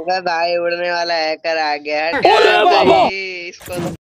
भाई उड़ने वाला हैकर आ गया है। इसको तो-